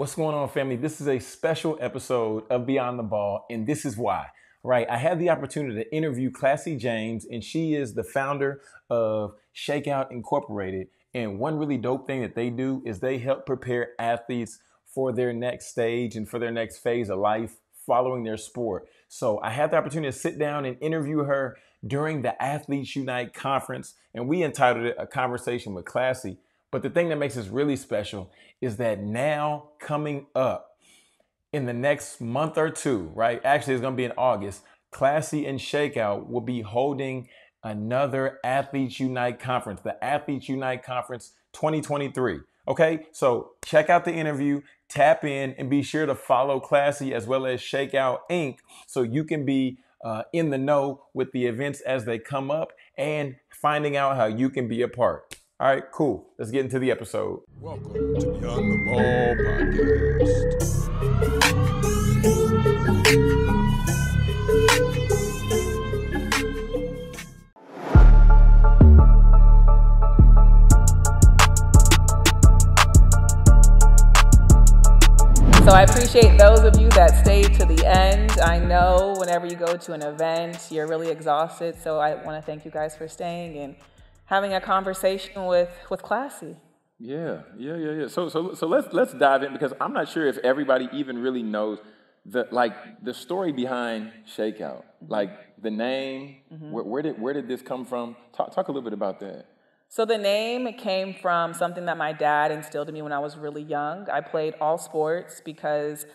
What's going on, family? This is a special episode of Beyond the Ball, and this is why. Right, I had the opportunity to interview Classye James, and she is the founder of Shakeout Incorporated. And one really dope thing that they do is they help prepare athletes for their next stage and for their next phase of life following their sport. So I had the opportunity to sit down and interview her during the Athletes Unite conference, and we entitled it A Conversation with Classye. But the thing that makes this really special is that now coming up in the next month or two, right? Actually, it's going to be in August. Classye and Shakeout will be holding another Athletes Unite conference, the Athletes Unite Conference 2023. Okay, so check out the interview, tap in, and be sure to follow Classye as well as Shakeout Inc. so you can be uh, in the know with the events as they come up and finding out how you can be a part. All right, cool. Let's get into the episode. Welcome to Beyond the Ball Podcast. So I appreciate those of you that stayed to the end. I know whenever you go to an event, you're really exhausted. So I want to thank you guys for staying and having a conversation with with Classye. Yeah, yeah, yeah, yeah. So so so let's let's dive in because I'm not sure if everybody even really knows the like the story behind Shakeout, mm-hmm. like the name. Mm-hmm. Where, where did where did this come from? Talk talk a little bit about that. So the name came from something that my dad instilled in me when I was really young. I played all sports because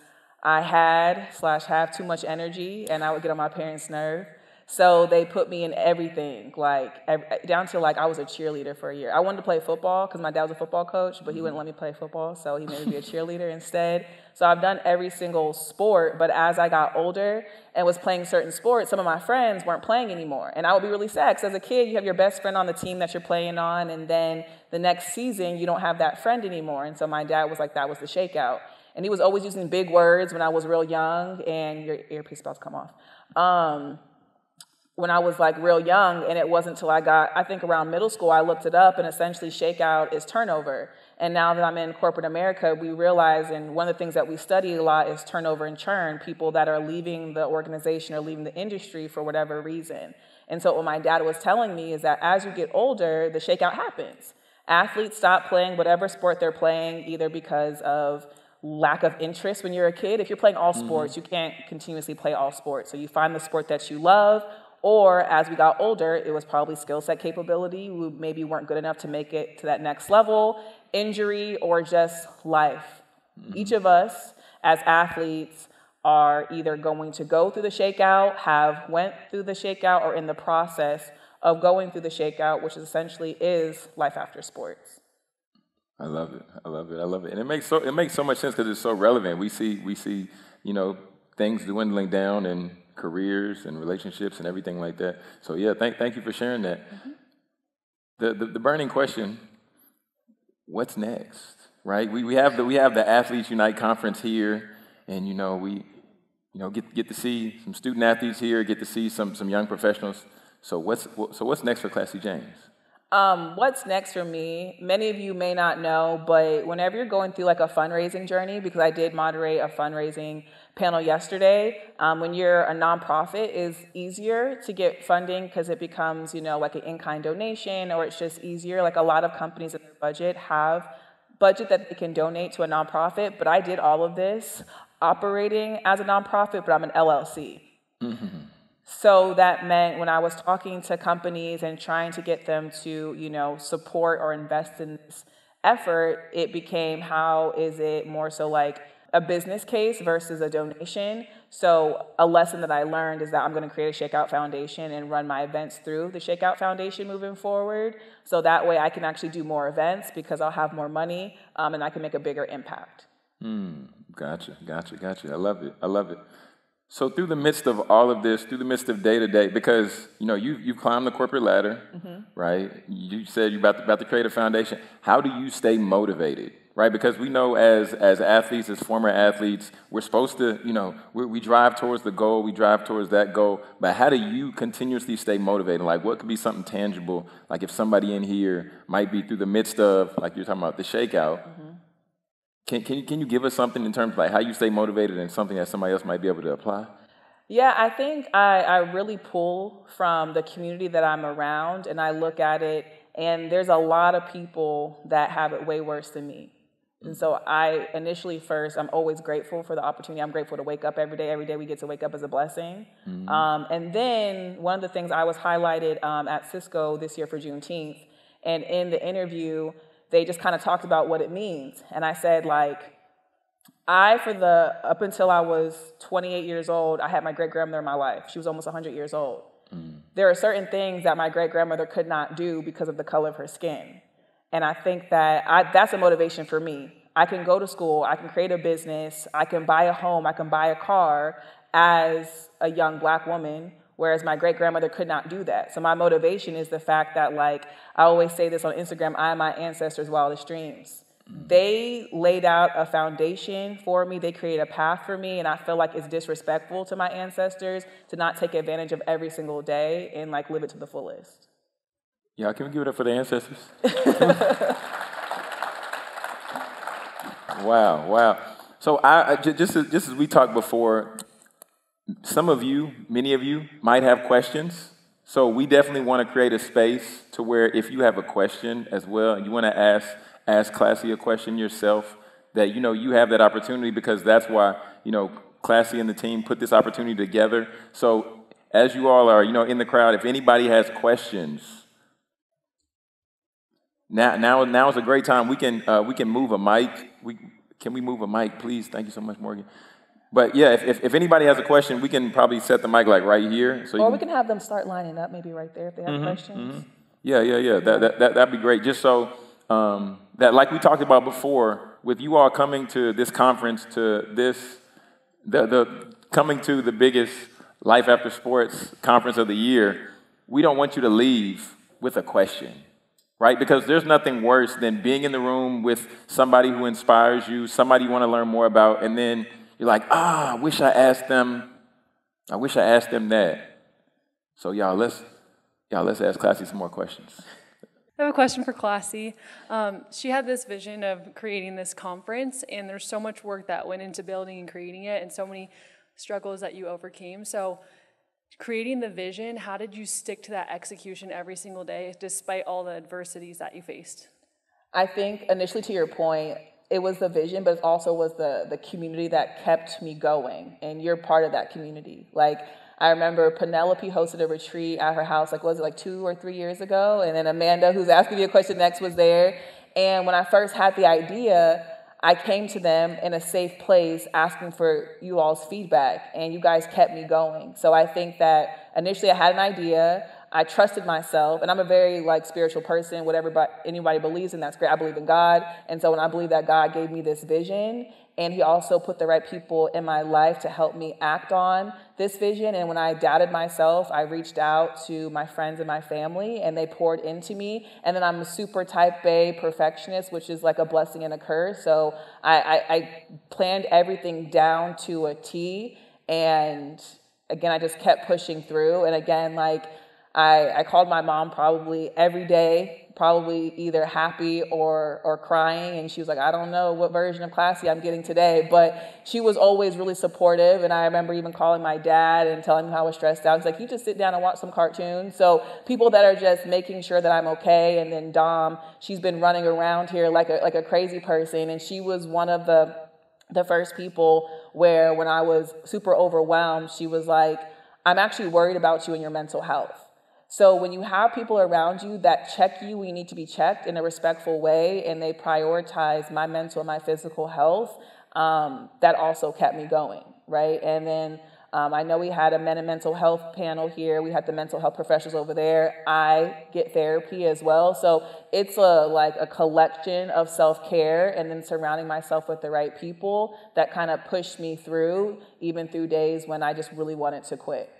I had slash have too much energy and I would get on my parents' nerve. So they put me in everything, like every, down to like I was a cheerleader for a year. I wanted to play football because my dad was a football coach, but he wouldn't let me play football, so he made me be a cheerleader instead. So I've done every single sport, but as I got older and was playing certain sports, some of my friends weren't playing anymore, and I would be really sad because as a kid, you have your best friend on the team that you're playing on, and then the next season you don't have that friend anymore. And so my dad was like, "That was the shakeout." And he was always using big words when I was real young, and your earpiece about to come off. Um, when I was like real young, and it wasn't until I got, I think around middle school, I looked it up, and essentially shakeout is turnover. And now that I'm in corporate America, we realize, and one of the things that we study a lot is turnover and churn, people that are leaving the organization or leaving the industry for whatever reason. And so what my dad was telling me is that as you get older, the shakeout happens. Athletes stop playing whatever sport they're playing, either because of lack of interest when you're a kid. If you're playing all mm-hmm. sports, mm-hmm. you can't continuously play all sports. So you find the sport that you love or as we got older, it was probably skill set capability. We maybe weren't good enough to make it to that next level, injury, or just life. Mm-hmm. Each of us as athletes are either going to go through the shakeout, have went through the shakeout, or in the process of going through the shakeout, which essentially is life after sports. I love it. I love it. I love it. And it makes so it makes so much sense because it's so relevant. We see we see, you know, things dwindling down and careers and relationships and everything like that. So yeah, thank thank you for sharing that. Mm-hmm. The, the, the burning question: What's next? Right? We we have the we have the Athletes Unite conference here, and you know we you know get get to see some student athletes here, get to see some some young professionals. So what's so what's next for Classye James? Um, what's next for me? Many of you may not know, but whenever you're going through like a fundraising journey, because I did moderate a fundraising panel yesterday, um, when you're a nonprofit, is easier to get funding because it becomes, you know, like an in-kind donation, or it's just easier. Like a lot of companies in their budget have budget that they can donate to a nonprofit, but I did all of this operating as a nonprofit, but I'm an LLC. Mm-hmm. So that meant when I was talking to companies and trying to get them to, you know, support or invest in this effort, it became how is it more so like a business case versus a donation. So a lesson that I learned is that I'm going to create a Shakeout Foundation and run my events through the Shakeout Foundation moving forward. So that way I can actually do more events because I'll have more money um, and I can make a bigger impact. Mm, gotcha, gotcha, gotcha. I love it. I love it. So through the midst of all of this, through the midst of day to day, because you know you you climbed the corporate ladder, mm-hmm. right? You said you're about to, about to create a foundation. How do you stay motivated, right? Because we know as as athletes, as former athletes, we're supposed to, you know, we drive towards the goal, we drive towards that goal. But how do you continuously stay motivated? Like, what could be something tangible? Like, if somebody in here might be through the midst of, like you're talking about, the shakeout. Mm-hmm Can, can, you, can you give us something in terms of like how you stay motivated and something that somebody else might be able to apply? Yeah, I think I, I really pull from the community that I'm around and I look at it, and there's a lot of people that have it way worse than me. And so I initially first, I'm always grateful for the opportunity. I'm grateful to wake up every day. Every day we get to wake up as a blessing. Mm-hmm. Um, and then one of the things I was highlighted um, at Cisco this year for Juneteenth, and in the interview, they just kind of talked about what it means. And I said, like, I, for the, up until I was 28 years old, I had my great grandmother in my life. She was almost 100 years old. Mm. There are certain things that my great grandmother could not do because of the color of her skin. And I think that I, that's a motivation for me. I can go to school, I can create a business, I can buy a home, I can buy a car as a young black woman, whereas my great grandmother could not do that. So my motivation is the fact that, like, I always say this on Instagram I am my ancestors' wildest dreams. Mm-hmm. They laid out a foundation for me, they created a path for me, and I feel like it's disrespectful to my ancestors to not take advantage of every single day and like live it to the fullest. Yeah, can we give it up for the ancestors? wow, wow. So I, I just as, just as we talked before, some of you, many of you, might have questions. So we definitely want to create a space to where if you have a question as well, and you want to ask ask Classye a question yourself, that you know you have that opportunity because that's why you know Classye and the team put this opportunity together. So as you all are, you know, in the crowd, if anybody has questions now, now, now is a great time. We can, uh, we can move a mic. We, can we move a mic, please? Thank you so much, Morgan. But yeah, if, if, if, anybody has a question, we can probably set the mic like right here. So or we can, have them start lining up maybe right there if they have mm-hmm, questions. Mm-hmm. Yeah, yeah, yeah. That, that, that, that'd be great. Just so um, that, like we talked about before, with you all coming to this conference, to this, the, the coming to the biggest Life After Sports conference of the year, we don't want you to leave with a question right? Because there's nothing worse than being in the room with somebody who inspires you, somebody you want to learn more about, and then you're like, ah, I wish I asked them, I wish I asked them that. So y'all, let's y'all let's ask Classye some more questions. I have a question for Classye. Um, she had this vision of creating this conference, and there's so much work that went into building and creating it, and so many struggles that you overcame. So, creating the vision, how did you stick to that execution every single day despite all the adversities that you faced? I think initially to your point, it was the vision, but it also was the the community that kept me going. And you're part of that community. Like I remember Penelope hosted a retreat at her house, like was it like two or three years ago? And then Amanda, who's asking me a question next, was there. And when I first had the idea, I came to them in a safe place asking for you all's feedback, and you guys kept me going. So I think that initially I had an idea. I trusted myself, and I'm a very like spiritual person. Whatever anybody believes in, that's great. I believe in God, and so when I believe that God gave me this vision, and he also put the right people in my life to help me act on this vision. And when I doubted myself, I reached out to my friends and my family, and they poured into me. And then I'm a super type A perfectionist, which is like a blessing and a curse. So I, I, I planned everything down to a T. And again, I just kept pushing through. And again, like, I, I called my mom probably every day probably either happy or or crying. And she was like i don't know what version of Classye i'm getting today. But she was always really supportive. And i remember even calling my dad and telling him how i was stressed out. He's like you just sit down and watch some cartoons. So people that are just making sure that i'm okay. And then dom she's been running around here like a like a crazy person. And she was one of the the first people where when i was super overwhelmed she was like i'm actually worried about you and your mental health so when you have people around you that check you we need to be checked in a respectful way and they prioritize my mental and my physical health, um, that also kept me going, right? And then um, I know we had a men and mental health panel here. We had the mental health professionals over there. I get therapy as well. So it's a like a collection of self-care and then surrounding myself with the right people that kind of pushed me through, even through days when I just really wanted to quit.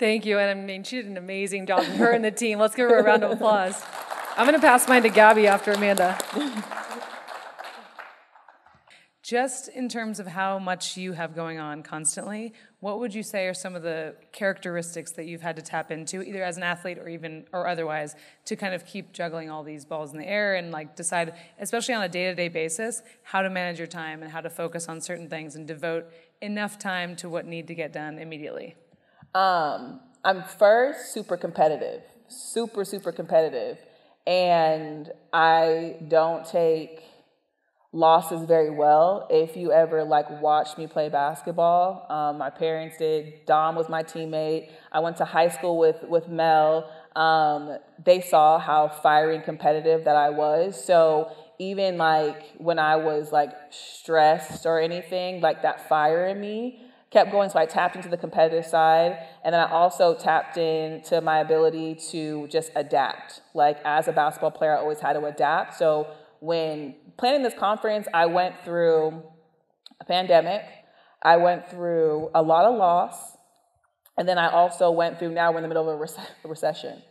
Thank you. And I mean, she did an amazing job, her and the team. Let's give her a round of applause. I'm going to pass mine to Gabby after Amanda. just in terms of how much you have going on constantly, what would you say are some of the characteristics that you've had to tap into, either as an athlete or even or otherwise, to kind of keep juggling all these balls in the air and like decide, especially on a day-to-day basis, how to manage your time and how to focus on certain things and devote enough time to what need to get done immediately? Um, I'm first super competitive, super super competitive, and I don't take losses very well. If you ever like watched me play basketball, um, my parents did. Dom was my teammate. I went to high school with with Mel. Um, they saw how fiery and competitive that I was. So even like when I was like stressed or anything, like that fire in me kept going. So I tapped into the competitive side, and then I also tapped into my ability to just adapt. Like as a basketball player, I always had to adapt. So when planning this conference, I went through a pandemic, I went through a lot of loss, and then I also went through now we're in the middle of a, rec- recession.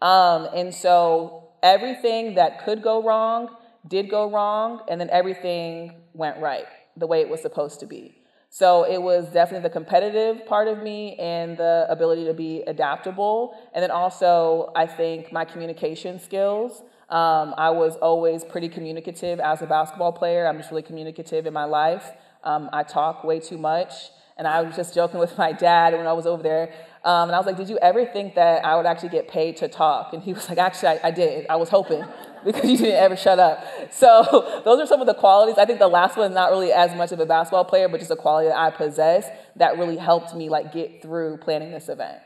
Um, and so everything that could go wrong did go wrong, and then everything went right the way it was supposed to be. So it was definitely the competitive part of me and the ability to be adaptable. And then also, I think my communication skills. Um, I was always pretty communicative as a basketball player. I'm just really communicative in my life. Um, I talk way too much. And I was just joking with my dad when I was over there. Um, and I was like, Did you ever think that I would actually get paid to talk? And he was like, Actually, I, I did. I was hoping because you didn't ever shut up. So those are some of the qualities. I think the last one is not really as much of a basketball player, but just a quality that I possess that really helped me like get through planning this event.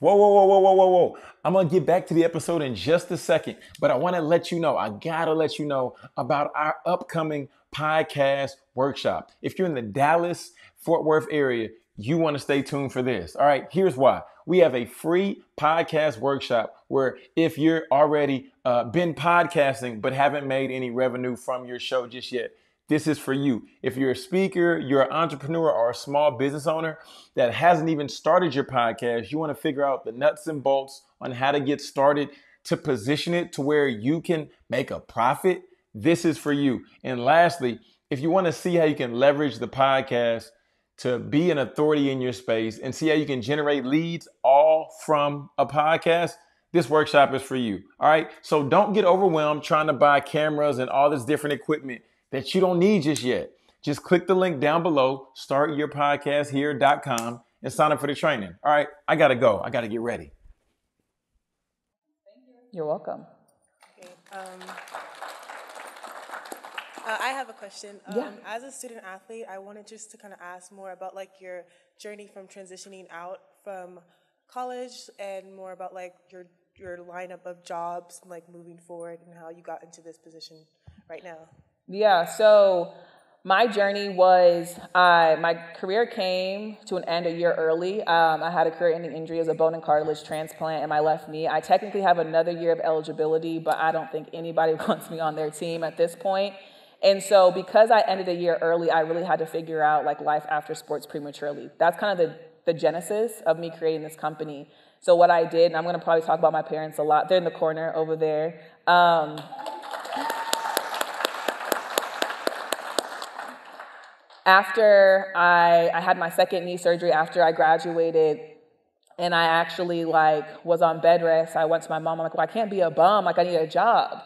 Whoa, whoa, whoa, whoa, whoa, whoa, whoa. I'm gonna get back to the episode in just a second, but I wanna let you know, I gotta let you know about our upcoming podcast workshop. If you're in the Dallas, Fort Worth area, you wanna stay tuned for this. All right, here's why. We have a free podcast workshop where if you're already uh, been podcasting but haven't made any revenue from your show just yet, this is for you. If you're a speaker, you're an entrepreneur, or a small business owner that hasn't even started your podcast, you want to figure out the nuts and bolts on how to get started to position it to where you can make a profit. This is for you. And lastly, if you want to see how you can leverage the podcast to be an authority in your space and see how you can generate leads all from a podcast, this workshop is for you. All right. So don't get overwhelmed trying to buy cameras and all this different equipment that you don't need just yet. Just click the link down below, startyourpodcasthere.com, and sign up for the training. All right, I gotta go. I gotta get ready. You're welcome. Okay. Um, uh, I have a question. Um, Yeah. As a student athlete, I wanted just to kind of ask more about like your journey from transitioning out from college and more about like your your lineup of jobs, like moving forward, and how you got into this position right now. Yeah, so my journey was I my career came to an end a year early. Um, I had a career-ending injury as a bone and cartilage transplant in my left knee. I technically have another year of eligibility, but I don't think anybody wants me on their team at this point. And so because I ended a year early, I really had to figure out like life after sports prematurely. That's kind of the the genesis of me creating this company. So what I did, and I'm gonna probably talk about my parents a lot. They're in the corner over there. Um, after I, I had my second knee surgery after I graduated and I actually like was on bed rest, I went to my mom. I'm like, well, I can't be a bum. Like, I need a job.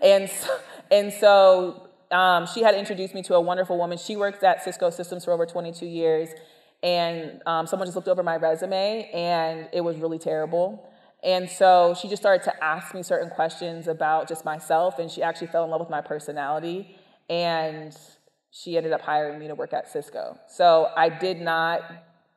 And so, and so um, she had introduced me to a wonderful woman. She worked at Cisco Systems for over 22 years. And um, someone just looked over my resume, and it was really terrible. And so she just started to ask me certain questions about just myself, and she actually fell in love with my personality. And she ended up hiring me to work at Cisco. So I did not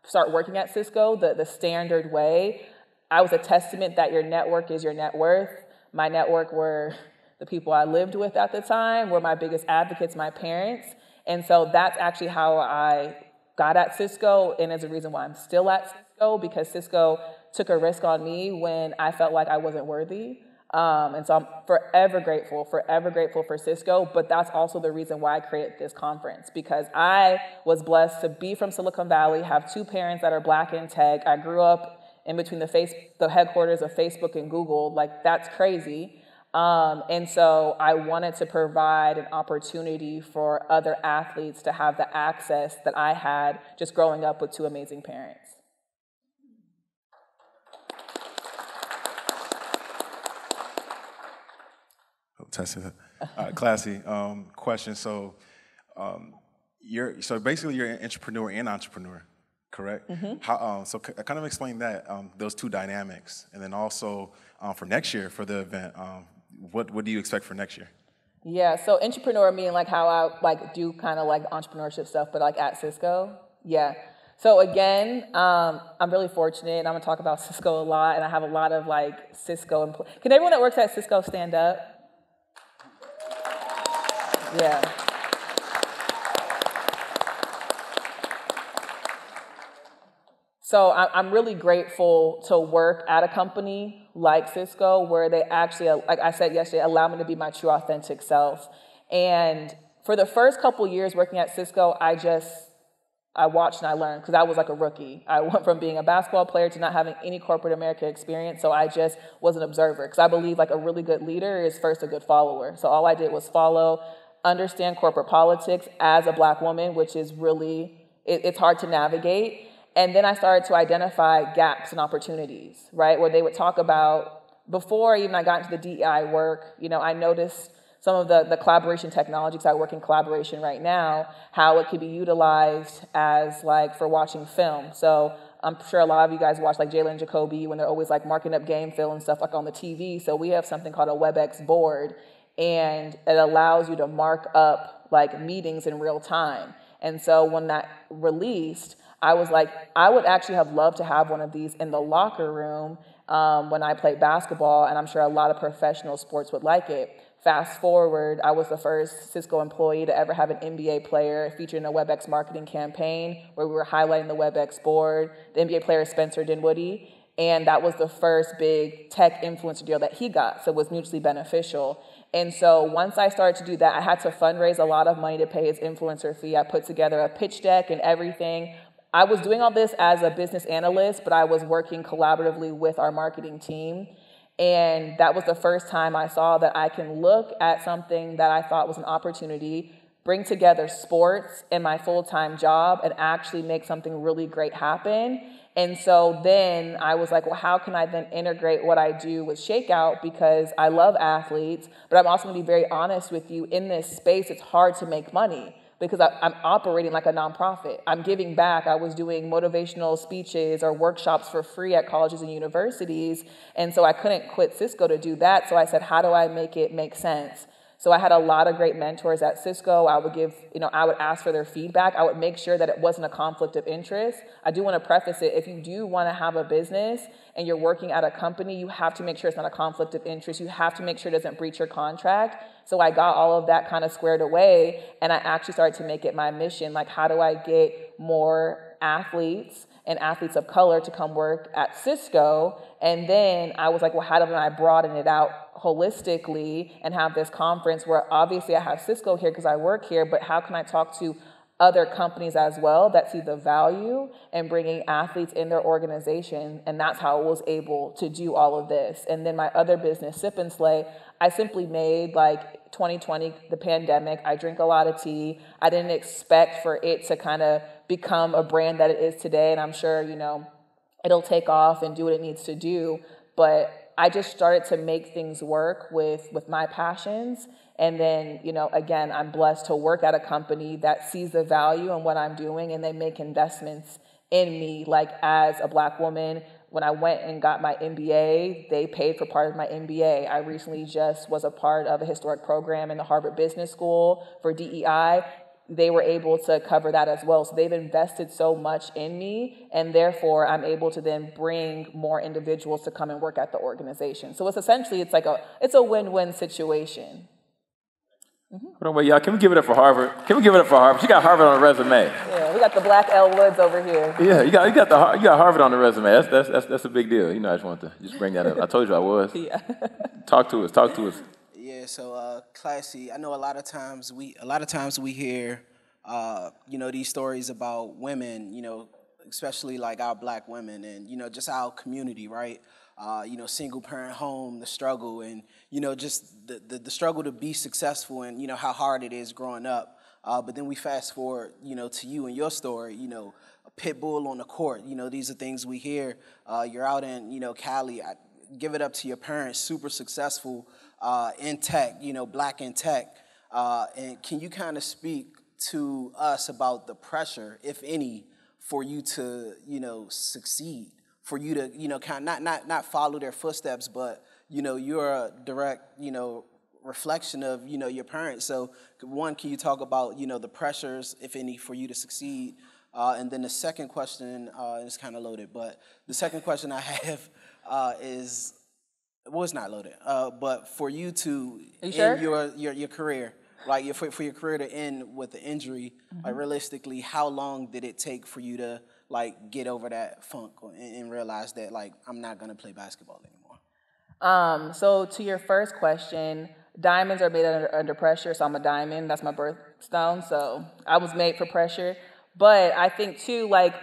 start working at Cisco the, the standard way. I was a testament that your network is your net worth. My network were the people I lived with at the time, were my biggest advocates, my parents. And so that's actually how I got at Cisco, and is a reason why I'm still at Cisco because Cisco took a risk on me when I felt like I wasn't worthy. Um, and so I'm forever grateful, forever grateful for Cisco. But that's also the reason why I created this conference because I was blessed to be from Silicon Valley, have two parents that are black in tech. I grew up in between the face, the headquarters of Facebook and Google. Like that's crazy. Um, and so I wanted to provide an opportunity for other athletes to have the access that I had just growing up with two amazing parents. Oh, testing. Uh, Classye um, question. So, um, you're so basically you're an entrepreneur and entrepreneur, correct? How, um, so, c- kind of explain that um, those two dynamics, and then also um, for next year for the event, um, what what do you expect for next year? Yeah, so entrepreneur meaning like how I like do kind of like entrepreneurship stuff, but like at Cisco. Yeah. So again, um, I'm really fortunate, and I'm gonna talk about Cisco a lot, and I have a lot of like Cisco. Empl- Can everyone that works at Cisco stand up? Yeah. So I'm really grateful to work at a company like Cisco where they actually, like I said yesterday, allow me to be my true authentic self. And for the first couple years working at Cisco, I just I watched and I learned because I was like a rookie. I went from being a basketball player to not having any corporate America experience. So I just was an observer because I believe like a really good leader is first a good follower. So all I did was follow, understand corporate politics as a black woman, which is really, it, it's hard to navigate. And then I started to identify gaps and opportunities, right? Where they would talk about, before even I got into the DEI work, you know, I noticed some of the, the collaboration technologies, I work in collaboration right now, how it could be utilized as like for watching film. So I'm sure a lot of you guys watch like Jalen Jacoby when they're always like marking up game film and stuff like on the TV. So we have something called a WebEx board and it allows you to mark up like meetings in real time. And so when that released, I was like, I would actually have loved to have one of these in the locker room um, when I played basketball, and I'm sure a lot of professional sports would like it. Fast forward, I was the first Cisco employee to ever have an NBA player featured in a WebEx marketing campaign where we were highlighting the WebEx board. The NBA player Spencer Dinwiddie, and that was the first big tech influencer deal that he got, so it was mutually beneficial. And so once I started to do that, I had to fundraise a lot of money to pay his influencer fee. I put together a pitch deck and everything. I was doing all this as a business analyst, but I was working collaboratively with our marketing team. And that was the first time I saw that I can look at something that I thought was an opportunity, bring together sports and my full time job, and actually make something really great happen. And so then I was like, well, how can I then integrate what I do with Shakeout? Because I love athletes, but I'm also gonna be very honest with you in this space, it's hard to make money because I, am operating like a nonprofit. I'm giving back. I was doing motivational speeches or workshops for free at colleges and universities. And so I couldn't quit Cisco to do that. So I said, how do I make it make sense? So I had a lot of great mentors at Cisco. I would give, you know, I would ask for their feedback. I would make sure that it wasn't a conflict of interest. I do want to preface it if you do want to have a business and you're working at a company, you have to make sure it's not a conflict of interest. You have to make sure it doesn't breach your contract. So I got all of that kind of squared away and I actually started to make it my mission. Like, how do I get more athletes and athletes of color to come work at Cisco? And then I was like, well, how do I broaden it out holistically and have this conference where obviously I have Cisco here because I work here, but how can I talk to other companies as well that see the value in bringing athletes in their organization. And that's how I was able to do all of this. And then my other business, Sip and Slay, I simply made like 2020, the pandemic. I drink a lot of tea. I didn't expect for it to kind of become a brand that it is today. And I'm sure, you know, it'll take off and do what it needs to do. But I just started to make things work with, with my passions. And then, you know, again, I'm blessed to work at a company that sees the value in what I'm doing and they make investments in me, like as a black woman. When I went and got my MBA, they paid for part of my MBA. I recently just was a part of a historic program in the Harvard Business School for DEI. They were able to cover that as well. So they've invested so much in me, and therefore I'm able to then bring more individuals to come and work at the organization. So it's essentially it's like a it's a win-win situation. Mm-hmm. Hold on, wait, y'all. Can we give it up for Harvard? Can we give it up for Harvard? She got Harvard on the resume. Yeah, we got the Black Elle Woods over here. Yeah, you got you got the you got Harvard on the resume. That's that's that's, that's a big deal. You know, I just wanted to just bring that up. I told you I was. Yeah. Talk to us. Talk to us. Yeah, so uh, Classye. I know a lot of times we a lot of times we hear, uh, you know, these stories about women, you know, especially like our black women and you know just our community, right? Uh, you know, single parent home, the struggle, and you know just the, the, the struggle to be successful, and you know how hard it is growing up. Uh, but then we fast forward, you know, to you and your story. You know, a pit bull on the court. You know, these are things we hear. Uh, you're out in you know Cali. I, give it up to your parents, super successful uh, in tech. You know, black in tech. Uh, and can you kind of speak to us about the pressure, if any, for you to, you know, succeed, for you to, you know, kind of not not not follow their footsteps, but you know, you're a direct, you know, reflection of, you know, your parents. So, one, can you talk about, you know, the pressures, if any, for you to succeed? Uh, and then the second question uh, is kind of loaded, but the second question I have uh, is, well, it's not loaded, uh, but for you to you end sure? your, your your career, like your, for, for your career to end with the injury, Mm-hmm. like realistically, how long did it take for you to like get over that funk and, and realize that like I'm not gonna play basketball anymore? Um, so to your first question, diamonds are made under, under pressure. So I'm a diamond. That's my birthstone. So I was made for pressure. But I think too, like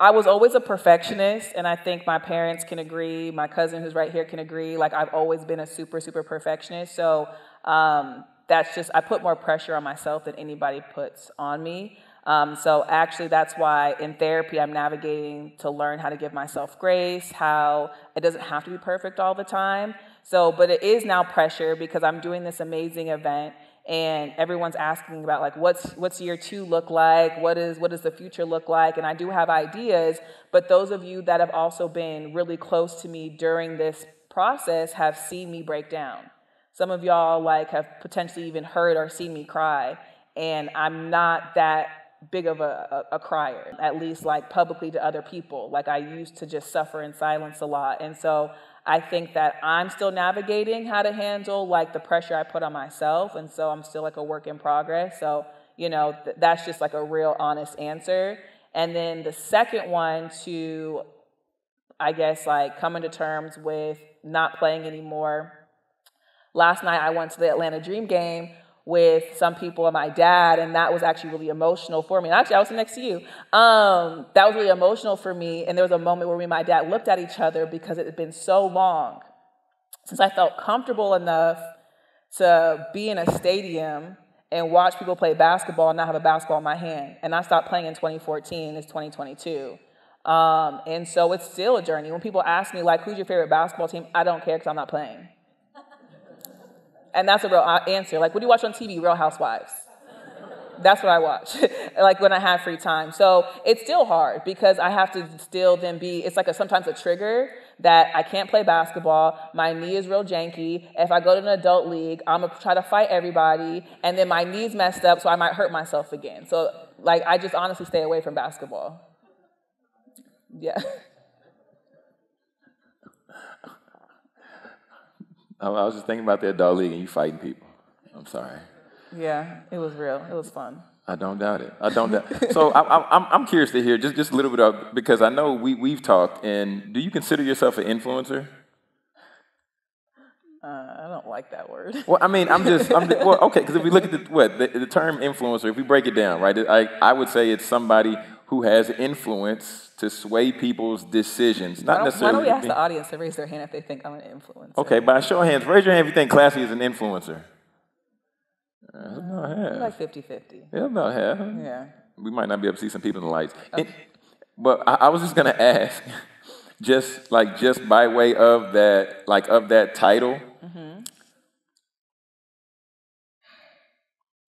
I was always a perfectionist, and I think my parents can agree. My cousin who's right here can agree. Like I've always been a super super perfectionist. So um, that's just I put more pressure on myself than anybody puts on me. Um, so actually, that's why in therapy I'm navigating to learn how to give myself grace. How it doesn't have to be perfect all the time. So, but it is now pressure because I'm doing this amazing event and everyone's asking about like what's what's year two look like? What is what does the future look like? And i do have ideas but those of you that have also been really close to me during this process have seen me break down. Some of y'all like have potentially even heard or seen me cry and i'm not that big of a, a, a crier at least like publicly to other people like i used to just suffer in silence a lot and so I think that I'm still navigating how to handle like the pressure I put on myself, and so I'm still like a work in progress. So you know th- that's just like a real honest answer. And then the second one to, I guess like coming to terms with not playing anymore. Last night I went to the Atlanta Dream game with some people and my dad, and that was actually really emotional for me. And actually, I was next to you. Um, that was really emotional for me. And there was a moment where me and my dad looked at each other because it had been so long since I felt comfortable enough to be in a stadium and watch people play basketball and not have a basketball in my hand. And I stopped playing in 2014. It's 2022. Um, and so it's still a journey. When people ask me, like, who's your favorite basketball team? I don't care because I'm not playing. And that's a real uh, answer. Like, what do you watch on TV? Real Housewives. That's what I watch, like when I have free time. So it's still hard because I have to still then be, it's like a, sometimes a trigger that I can't play basketball. My knee is real janky. If I go to an adult league, I'm gonna try to fight everybody. And then my knee's messed up, so I might hurt myself again. So, like, I just honestly stay away from basketball. Yeah. I was just thinking about the adult league and you fighting people. I'm sorry. Yeah, it was real. It was fun. I don't doubt it. I don't doubt. So I, I, I'm I'm curious to hear just just a little bit of because I know we we've talked. And do you consider yourself an influencer? Uh, I don't like that word. Well, I mean, I'm just, I'm well, okay, because if we look at the what the, the term influencer, if we break it down, right, I I would say it's somebody who has influence to sway people's decisions, not Why don't, why necessarily. don't we ask the audience to raise their hand if they think I'm an influencer? okay, by a show of hands, raise your hand if you think Classye is an influencer. Uh, about half. Like 50 50. Yeah, about half. Yeah. We might not be able to see some people in the lights. And- but I, I was just gonna ask, just like just by way of that, like of that title.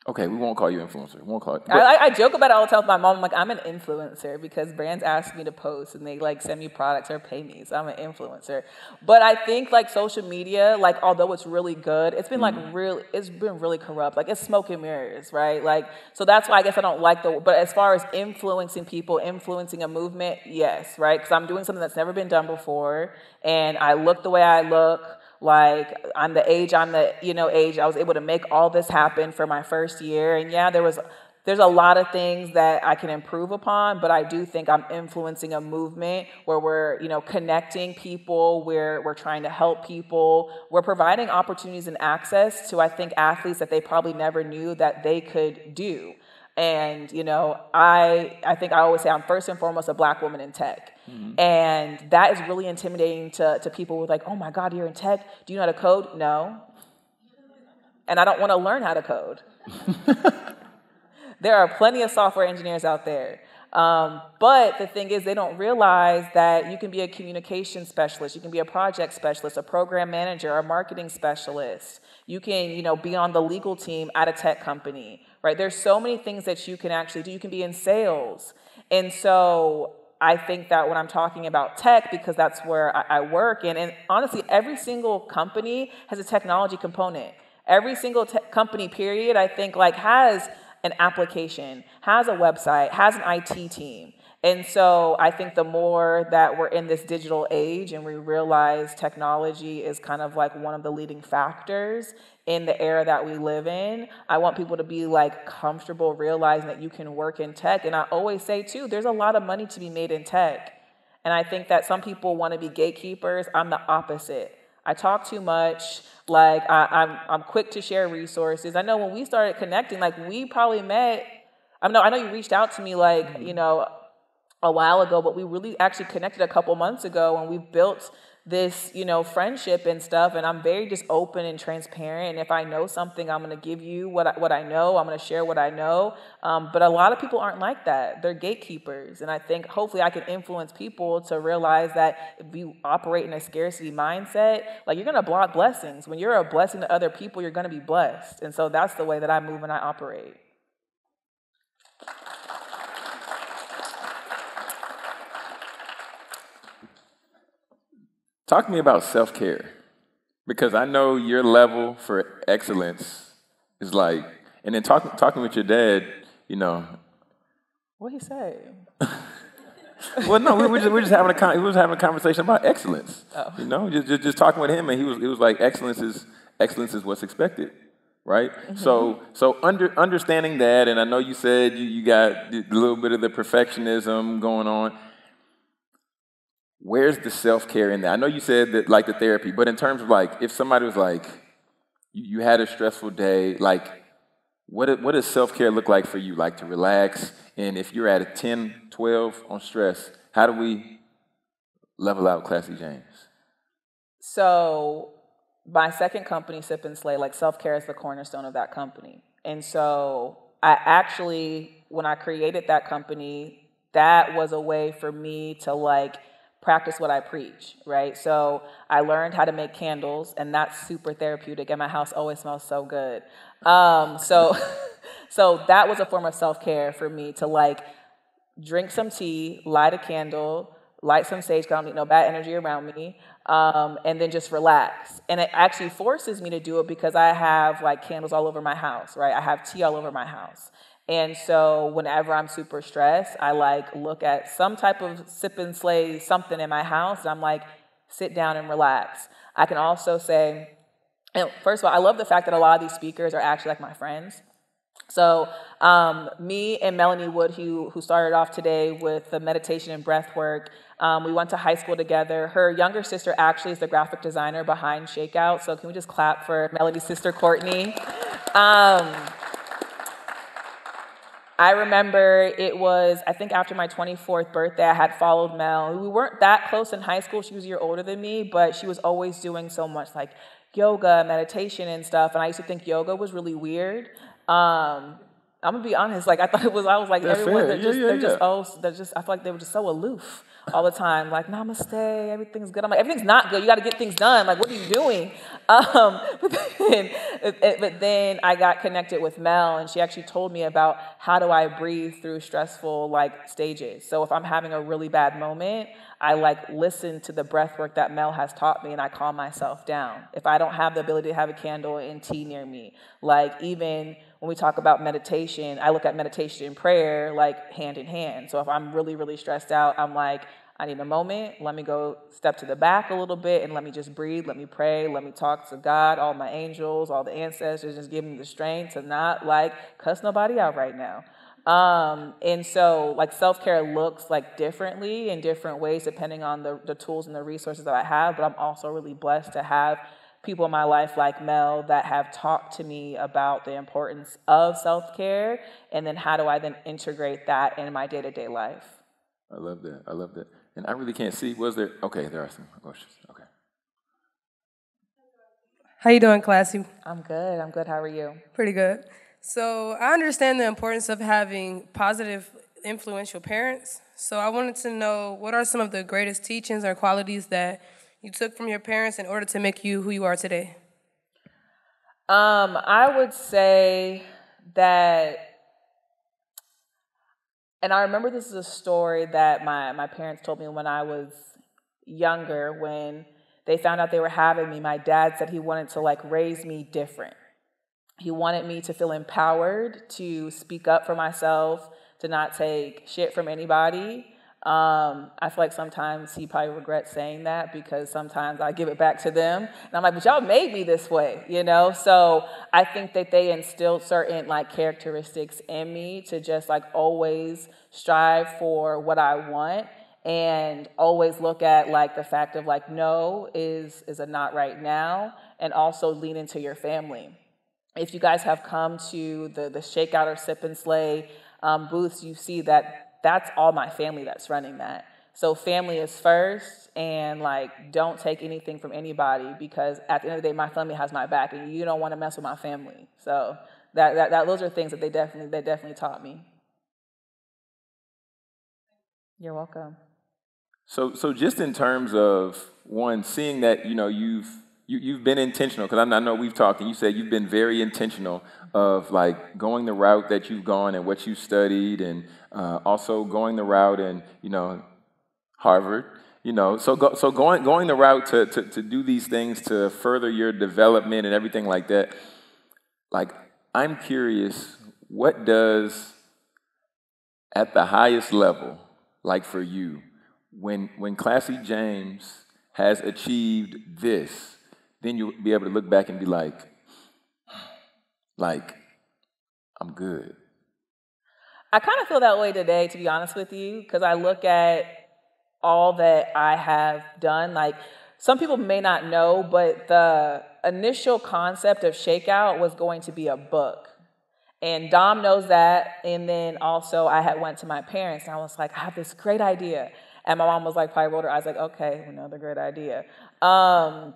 Okay, we won't call you influencer. We won't call it. I, I- joke about it all the time with my mom. I'm like, I'm an influencer because brands ask me to post and they like send me products or pay me. So I'm an influencer. But I think like social media, like although it's really good, it's been like mm-hmm. really, it's been really corrupt. Like it's smoke and mirrors, right? Like so that's why I guess I don't like the. But as far as influencing people, influencing a movement, yes, right? Because I'm doing something that's never been done before, and I look the way I look. Like I'm the age, I'm the you know age. I was able to make all this happen for my first year, and yeah, there was there's a lot of things that I can improve upon, but I do think I'm influencing a movement where we're, you know, connecting people, where we're trying to help people, we're providing opportunities and access to I think athletes that they probably never knew that they could do. And you know, I I think I always say I'm first and foremost a black woman in tech. Mm-hmm. And that is really intimidating to, to people with like, oh my God, you're in tech. Do you know how to code? No. And I don't want to learn how to code. there are plenty of software engineers out there. Um, but the thing is, they don't realize that you can be a communication specialist, you can be a project specialist, a program manager, a marketing specialist. You can, you know, be on the legal team at a tech company, right? There's so many things that you can actually do. You can be in sales. And so I think that when I'm talking about tech, because that's where I, I work, and, honestly, every single company has a technology component. Every single te- company, period, I think like has an application, has a website, has an IT team. And so I think the more that we're in this digital age and we realize technology is kind of like one of the leading factors in the era that we live in, I want people to be like comfortable realizing that you can work in tech. And I always say too, there's a lot of money to be made in tech. And I think that some people want to be gatekeepers. I'm the opposite. I talk too much. Like I, I'm, I'm quick to share resources. I know when we started connecting, like we probably met. I know I know you reached out to me like you mm-hmm. know a while ago, but we really actually connected a couple months ago, and we built this you know friendship and stuff and i'm very just open and transparent. And if i know something i'm going to give you what I, what I know. I'm going to share what i know. Um, but a lot of people aren't like that. They're gatekeepers. And i think hopefully i can influence people to realize that if you operate in a scarcity mindset like you're going to block blessings. When you're a blessing to other people you're going to be blessed. And so that's the way that i move and i operate Talk to me about self care, because I know your level for excellence is like, and then talking talking with your dad, you know. What he say? well, no, we were just, we were just having a con- we was having a conversation about excellence. Oh. You know, just, just, just talking with him, and he was it was like excellence is excellence is what's expected, right? Mm-hmm. So so under understanding that, and I know you said you, you got a little bit of the perfectionism going on where's the self care in that? I know you said that like the therapy, but in terms of like if somebody was like, you, you had a stressful day, like what, what does self care look like for you? Like to relax? And if you're at a 10, 12 on stress, how do we level out Classye James? So, my second company, Sip and Slay, like self care is the cornerstone of that company. And so, I actually, when I created that company, that was a way for me to like practice what I preach, right? So I learned how to make candles, and that's super therapeutic, and my house always smells so good. Um, so, so that was a form of self care for me to like drink some tea, light a candle, light some sage, because I don't need no bad energy around me, um, and then just relax. And it actually forces me to do it because I have like candles all over my house, right? I have tea all over my house. And so whenever I'm super stressed, I like look at some type of sip and slay something in my house, and I'm like, sit down and relax. I can also say, and first of all, I love the fact that a lot of these speakers are actually like my friends. So, um, me and Melanie Wood, who, who started off today with the meditation and breath work, um, we went to high school together. Her younger sister actually is the graphic designer behind Shakeout. So, can we just clap for Melanie's sister, Courtney? Um, I remember it was, I think after my 24th birthday, I had followed Mel. We weren't that close in high school. She was a year older than me, but she was always doing so much like yoga, meditation, and stuff. And I used to think yoga was really weird. Um, I'm gonna be honest, like I thought it was, I was like, That's everyone, they're just, yeah, yeah, they're yeah. just, oh, they're just, I feel like they were just so aloof all the time, like namaste, everything's good. I'm like, everything's not good. You got to get things done. Like, what are you doing? Um, but, then, but then I got connected with Mel, and she actually told me about how do I breathe through stressful like stages. So if I'm having a really bad moment, I like listen to the breath work that Mel has taught me, and I calm myself down. If I don't have the ability to have a candle and tea near me, like even when we talk about meditation, I look at meditation and prayer like hand in hand. So if I'm really, really stressed out, I'm like, I need a moment. Let me go step to the back a little bit and let me just breathe. Let me pray. Let me talk to God, all my angels, all the ancestors. Just give me the strength to not like cuss nobody out right now. Um, and so, like, self care looks like differently in different ways depending on the, the tools and the resources that I have. But I'm also really blessed to have people in my life like Mel that have talked to me about the importance of self care and then how do I then integrate that in my day to day life. I love that. I love that. And I really can't see. Was there? Okay, there are some questions. Okay. How you doing, Classye? I'm good. I'm good. How are you? Pretty good. So I understand the importance of having positive, influential parents. So I wanted to know what are some of the greatest teachings or qualities that you took from your parents in order to make you who you are today? Um, I would say that, and I remember this is a story that my, my parents told me when I was younger, when they found out they were having me. My dad said he wanted to like raise me different. He wanted me to feel empowered to speak up for myself, to not take shit from anybody, um, I feel like sometimes he probably regrets saying that because sometimes I give it back to them. And I'm like, but y'all made me this way, you know? So I think that they instilled certain like characteristics in me to just like always strive for what I want and always look at like the fact of like no is is a not right now and also lean into your family if you guys have come to the the shakeout or sip and slay um, booths you see that that's all my family that's running that. So family is first and like don't take anything from anybody because at the end of the day my family has my back and you don't want to mess with my family. So that, that, that those are things that they definitely they definitely taught me. You're welcome. So so just in terms of one seeing that you know you've you, you've been intentional because I, I know we've talked and you said you've been very intentional of like going the route that you've gone and what you studied and uh, also going the route and you know Harvard you know so go, so going going the route to, to to do these things to further your development and everything like that like I'm curious what does at the highest level like for you when when Classye James has achieved this then you'll be able to look back and be like, like, I'm good. I kind of feel that way today, to be honest with you, because I look at all that I have done. Like, some people may not know, but the initial concept of Shakeout was going to be a book. And Dom knows that. And then also, I had went to my parents and I was like, I have this great idea. And my mom was like, probably rolled her eyes, like, okay, another great idea. Um,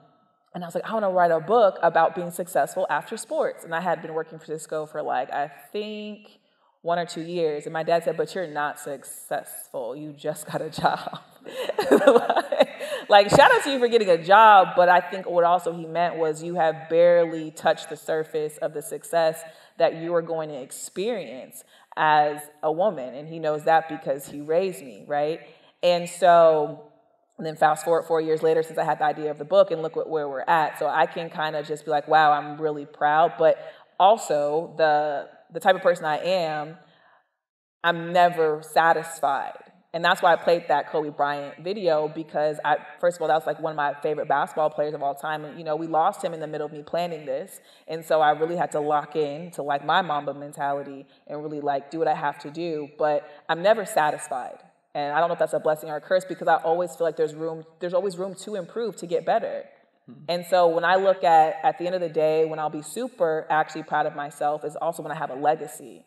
and I was like, I want to write a book about being successful after sports. And I had been working for Cisco for like, I think one or two years. And my dad said, But you're not successful. You just got a job. like, shout out to you for getting a job. But I think what also he meant was you have barely touched the surface of the success that you are going to experience as a woman. And he knows that because he raised me, right? And so and then fast forward four years later since I had the idea of the book and look what, where we're at. So I can kind of just be like, wow, I'm really proud. But also the the type of person I am, I'm never satisfied. And that's why I played that Kobe Bryant video because I first of all that was like one of my favorite basketball players of all time. And you know, we lost him in the middle of me planning this. And so I really had to lock in to like my Mamba mentality and really like do what I have to do. But I'm never satisfied. And I don't know if that's a blessing or a curse because I always feel like there's room, there's always room to improve, to get better. Mm-hmm. And so when I look at at the end of the day, when I'll be super actually proud of myself is also when I have a legacy,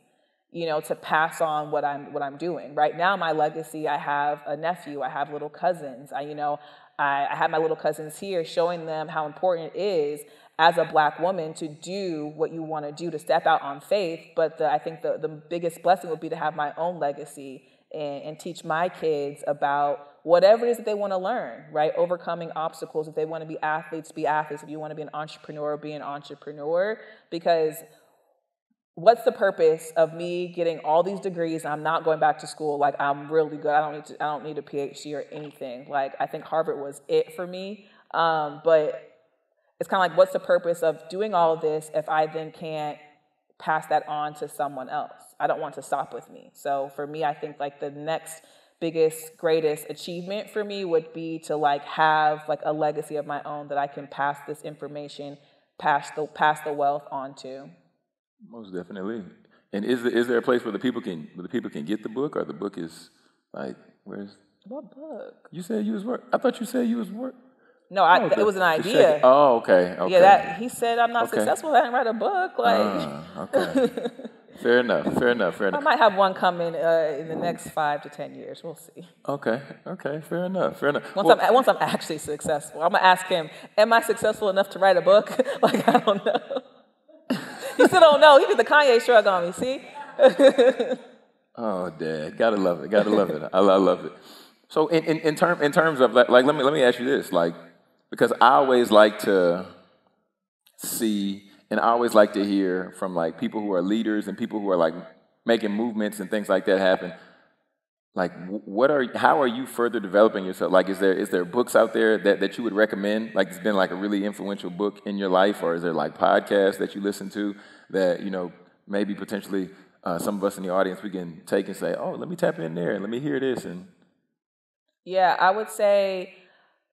you know, to pass on what I'm what I'm doing. Right now, my legacy, I have a nephew, I have little cousins. I, you know, I, I have my little cousins here showing them how important it is as a black woman to do what you want to do, to step out on faith. But the, I think the, the biggest blessing would be to have my own legacy and, and teach my kids about whatever it is that they want to learn, right? Overcoming obstacles. If they want to be athletes, be athletes. If you want to be an entrepreneur, be an entrepreneur. Because what's the purpose of me getting all these degrees and I'm not going back to school like I'm really good. I don't need to I don't need a PhD or anything. Like I think Harvard was it for me. Um, but it's kind of like what's the purpose of doing all of this if I then can't pass that on to someone else. I don't want to stop with me. So for me, I think like the next biggest greatest achievement for me would be to like have like a legacy of my own that I can pass this information pass the pass the wealth on to. Most definitely. And is there, is there a place where the people can where the people can get the book or the book is like where's what book? You said you was work. I thought you said you was work. No, I, Oh, it was an idea. Oh, okay. Okay. Yeah, that he said I'm not Okay. successful. I didn't write a book. Like Ah, okay. Fair enough. Fair enough. Fair enough. I might have one coming uh, in the next five to ten years. We'll see. Okay. Okay. Fair enough. Fair enough. Once Well, I'm once I'm actually successful, I'm gonna ask him, "Am I successful enough to write a book?" like I don't know. you still don't know. He did the Kanye shrug on me. See? Oh, dad, gotta love it. Gotta love it. I, I love it. So, in, in, in, term, in terms of like, like, let me let me ask you this, like, because I always like to see and I always like to hear from like people who are leaders and people who are like making movements and things like that happen. Like, what are how are you further developing yourself? Like, is there is there books out there that, that you would recommend? Like, it's been like a really influential book in your life, or is there like podcasts that you listen to that you know maybe potentially uh, some of us in the audience we can take and say, oh, let me tap in there and let me hear this and Yeah, I would say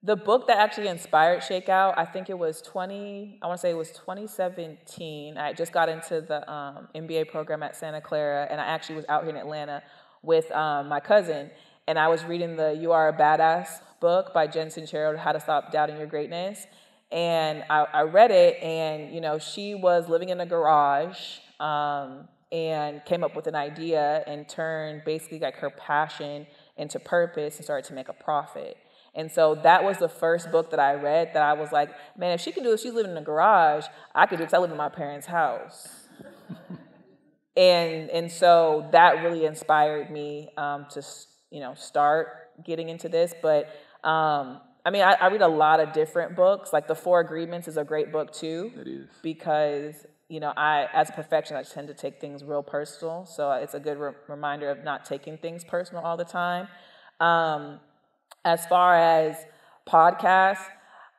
the book that actually inspired Shakeout, I think it was 20, I want to say it was 2017. I just got into the um, MBA program at Santa Clara, and I actually was out here in Atlanta with um, my cousin, and I was reading the You Are a Badass book by Jen Sincero, How to Stop Doubting Your Greatness. And I, I read it, and you know, she was living in a garage um, and came up with an idea and turned basically like her passion into purpose and started to make a profit. And so that was the first book that I read that I was like, man, if she can do it, she's living in a garage, I could do it, I live in my parents' house. and and so that really inspired me um, to you know start getting into this. But um, I mean, I, I read a lot of different books. Like The Four Agreements is a great book too. It is. because you know I, as a perfectionist, I tend to take things real personal. So it's a good re- reminder of not taking things personal all the time. Um, as far as podcasts,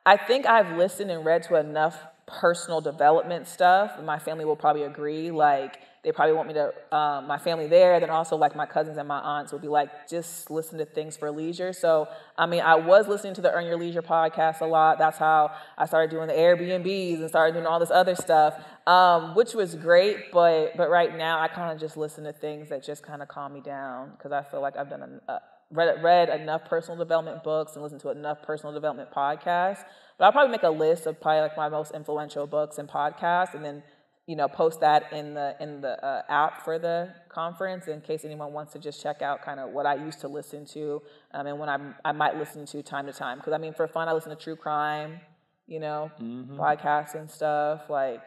I think I've listened and read to enough personal development stuff. My family will probably agree. Like they probably want me to, um, my family there, then also like my cousins and my aunts would be like, just listen to things for leisure. So, I mean, I was listening to the Earn Your Leisure podcast a lot. That's how I started doing the Airbnbs and started doing all this other stuff, um, which was great. But but right now, I kind of just listen to things that just kind of calm me down because I feel like I've done uh, read, read enough personal development books and listened to enough personal development podcasts. But I'll probably make a list of probably like my most influential books and podcasts, and then you know post that in the in the uh, app for the conference in case anyone wants to just check out kind of what I used to listen to um, and when I I might listen to time to time. Because I mean, for fun, I listen to true crime, you know, podcasts and stuff like,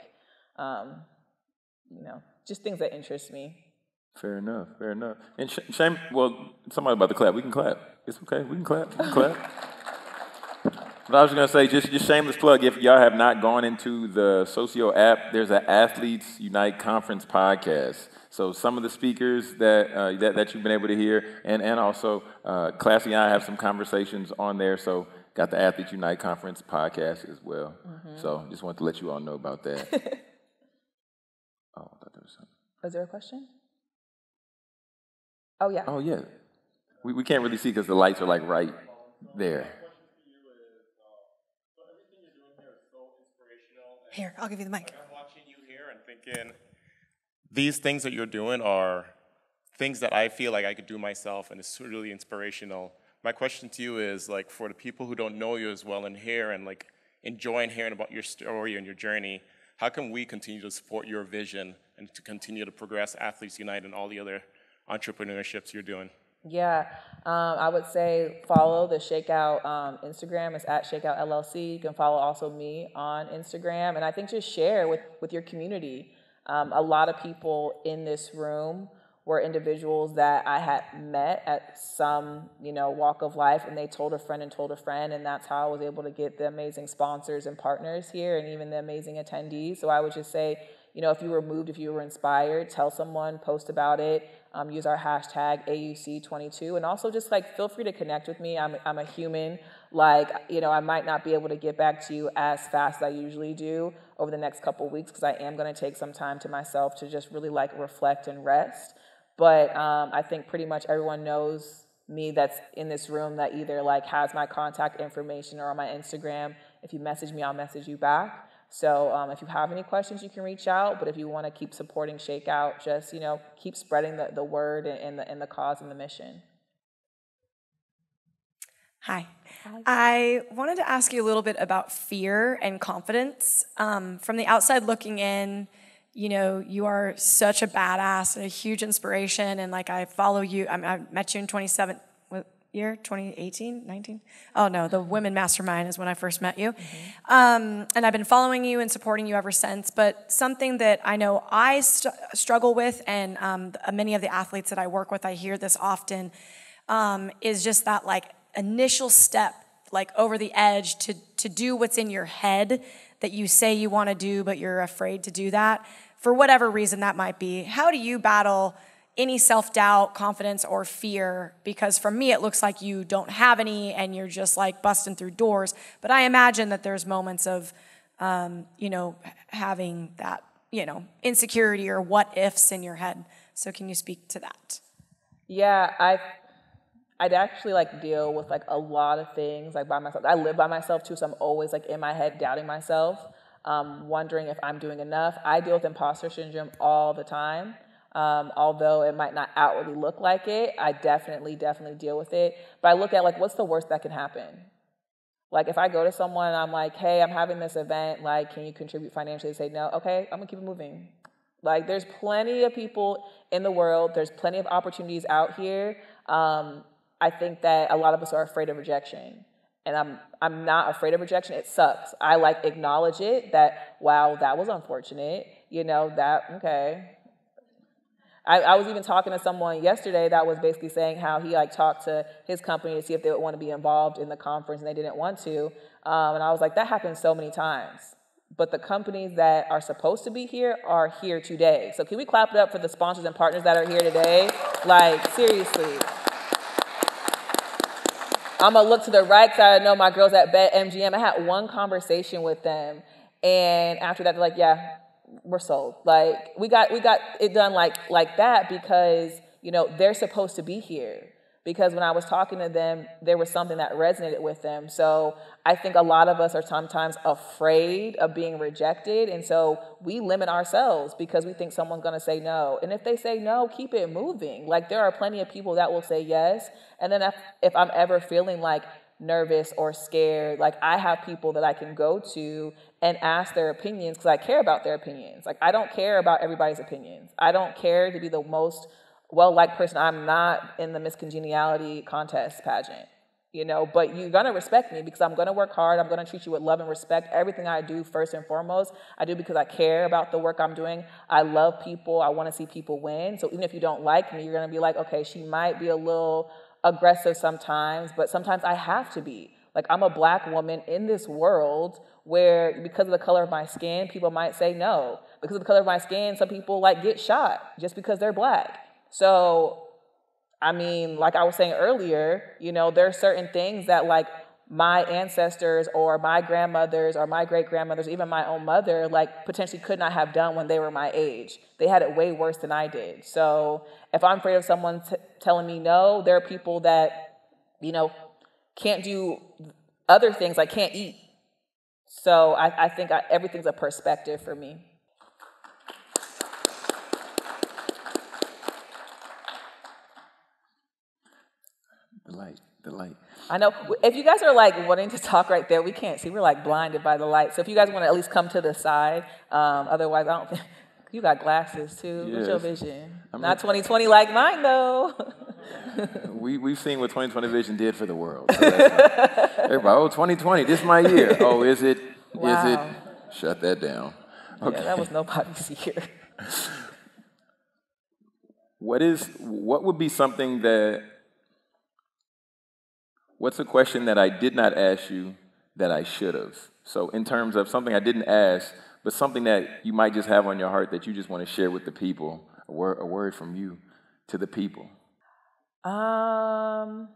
um, you know, just things that interest me. Fair enough. Fair enough. And sh- shame. Well, somebody about to clap. We can clap. It's okay. We can clap. We can clap. But I was gonna say, just just shameless plug. If y'all have not gone into the Socio app, there's an Athletes Unite conference podcast. So some of the speakers that uh, that, that you've been able to hear, and and also uh, Classye and I have some conversations on there. So got the Athletes Unite conference podcast as well. So just wanted to let you all know about that. oh, I thought there was something. Was there a question? Oh yeah. Oh yeah, we we can't really see because the lights are like right there. Here, I'll give you the mic. I'm watching you here and thinking, these things that you're doing are things that I feel like I could do myself, and it's really inspirational. My question to you is, like, for the people who don't know you as well and hear and like enjoying hearing about your story and your journey, how can we continue to support your vision and to continue to progress Athletes Unite and all the other entrepreneurships you're doing? Yeah, um, I would say follow the Shakeout um, Instagram. It's at Shakeout LLC. You can follow also me on Instagram, and I think just share with with your community. Um, a lot of people in this room were individuals that I had met at some you know walk of life, and they told a friend and told a friend, and that's how I was able to get the amazing sponsors and partners here, and even the amazing attendees. So I would just say, you know, if you were moved, if you were inspired, tell someone, post about it. Um, use our hashtag AUC22, and also just like feel free to connect with me. I'm I'm a human. Like you know, I might not be able to get back to you as fast as I usually do over the next couple weeks because I am going to take some time to myself to just really like reflect and rest. But um, I think pretty much everyone knows me that's in this room that either like has my contact information or on my Instagram. If you message me, I'll message you back. So um, if you have any questions, you can reach out. But if you want to keep supporting Shakeout, just you know keep spreading the, the word and, and the and the cause and the mission. Hi. I wanted to ask you a little bit about fear and confidence. Um, from the outside looking in, you know, you are such a badass and a huge inspiration. And like, I follow you. I, I met you in 27 what year, 2018, 19? Oh no, the Women Mastermind is when I first met you. Um, and I've been following you and supporting you ever since. But something that I know I st- struggle with, and um, many of the athletes that I work with, I hear this often, um, is just that like initial step like over the edge to to do what's in your head that you say you want to do but you're afraid to do that for whatever reason that might be how do you battle any self-doubt confidence or fear because for me it looks like you don't have any and you're just like busting through doors but i imagine that there's moments of um, you know having that you know insecurity or what ifs in your head so can you speak to that Yeah, I I'd actually like deal with like a lot of things like by myself. I live by myself too, so I'm always like in my head doubting myself, um, wondering if I'm doing enough. I deal with imposter syndrome all the time. Um, although it might not outwardly look like it, I definitely, definitely deal with it. But I look at like, what's the worst that can happen? Like if I go to someone and I'm like, hey, I'm having this event, like, can you contribute financially? They say no, okay, I'm gonna keep it moving. Like there's plenty of people in the world, there's plenty of opportunities out here. Um, I think that a lot of us are afraid of rejection. And I'm I'm not afraid of rejection. It sucks. I like acknowledge it that wow, that was unfortunate. You know, that okay. I, I was even talking to someone yesterday that was basically saying how he like talked to his company to see if they would want to be involved in the conference and they didn't want to. Um, and I was like, that happens so many times. But the companies that are supposed to be here are here today. So can we clap it up for the sponsors and partners that are here today? Like seriously. I'm gonna look to the right because I know my girls at Bet MGM. I had one conversation with them, and after that, they're like, "Yeah, we're sold." Like we got we got it done like like that because you know they're supposed to be here. Because when I was talking to them, there was something that resonated with them. So I think a lot of us are sometimes afraid of being rejected, and so we limit ourselves because we think someone's gonna say no. And if they say no, keep it moving. Like there are plenty of people that will say yes, and then if, if I'm ever feeling like nervous or scared, like I have people that I can go to and ask their opinions because I care about their opinions. Like I don't care about everybody's opinions. I don't care to be the most well-liked person. I'm not in the Miss Congeniality contest pageant, you know. But you're gonna respect me because I'm gonna work hard. I'm gonna treat you with love and respect. Everything I do, first and foremost, I do because I care about the work I'm doing. I love people. I want to see people win. So even if you don't like me, you're gonna be like, okay, she might be a little aggressive sometimes, but sometimes I have to be. Like I'm a black woman in this world where because of the color of my skin, people might say no. Because of the color of my skin, some people like get shot just because they're black. So I mean, like I was saying earlier, you know, there are certain things that like my ancestors or my grandmothers or my great grandmothers, even my own mother, like potentially could not have done when they were my age. They had it way worse than I did. So if I'm afraid of someone t- telling me no, there are people that, you know, can't do other things, like can't eat. So I, I think I, everything's a perspective for me. The light, the light. I know if you guys are like wanting to talk right there, we can't see. We're like blinded by the light. So if you guys want to at least come to the side, um, otherwise I don't think you got glasses too. What's your vision? I mean- Not 2020 like mine though. we, we've seen what 2020 vision did for the world. So. Everybody, oh, 2020, this is my year. Oh, is it? Is Wow. it? Shut that down. Okay. Yeah, that was nobody's year. What is, what would be something that, what's a question that I did not ask you that I should have? So, in terms of something I didn't ask, but something that you might just have on your heart that you just want to share with the people, a word, a word from you to the people. Um,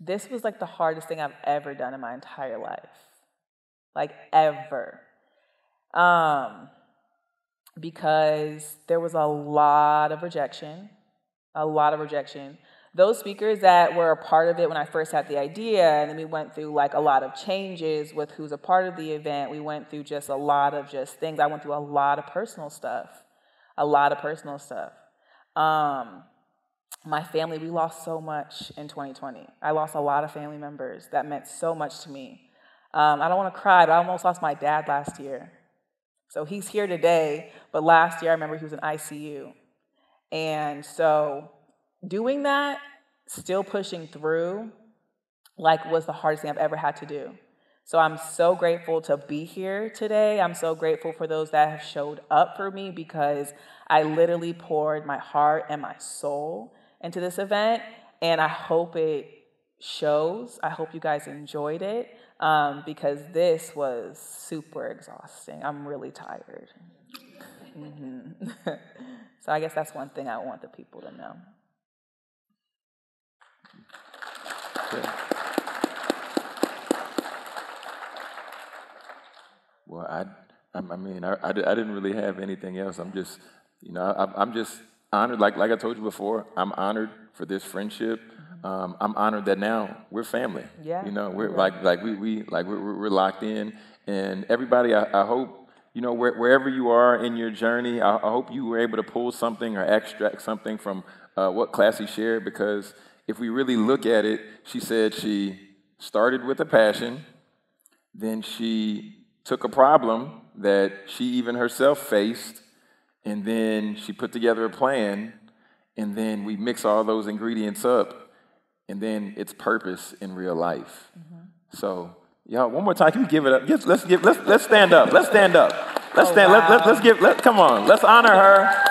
this was like the hardest thing I've ever done in my entire life, like ever. Um, because there was a lot of rejection, a lot of rejection. Those speakers that were a part of it when I first had the idea, and then we went through like a lot of changes with who's a part of the event. We went through just a lot of just things. I went through a lot of personal stuff, a lot of personal stuff. Um, my family, we lost so much in 2020. I lost a lot of family members that meant so much to me. Um, I don't want to cry, but I almost lost my dad last year. So he's here today, but last year I remember he was in ICU. And so doing that, still pushing through, like was the hardest thing I've ever had to do. So I'm so grateful to be here today. I'm so grateful for those that have showed up for me because I literally poured my heart and my soul into this event, and I hope it shows. I hope you guys enjoyed it um, because this was super exhausting. I'm really tired. Mm-hmm. so I guess that's one thing I want the people to know. Well, I, I mean, I, I, didn't really have anything else. I'm just, you know, I, I'm just honored. Like, like I told you before, I'm honored for this friendship. Um, I'm honored that now we're family. Yeah. You know, we're like, like we, we, like we're, we're locked in, and everybody. I, I hope, you know, where, wherever you are in your journey, I, I, hope you were able to pull something or extract something from uh, what Classye shared. Because if we really look at it, she said she started with a passion, then she took a problem that she even herself faced, and then she put together a plan, and then we mix all those ingredients up, and then it's purpose in real life. Mm-hmm. So, y'all, one more time, can we give it up? Yes, let's give, let's let's stand up. Let's stand up. Let's oh, stand. Wow. Let, let, let's give. Let, come on. Let's honor her.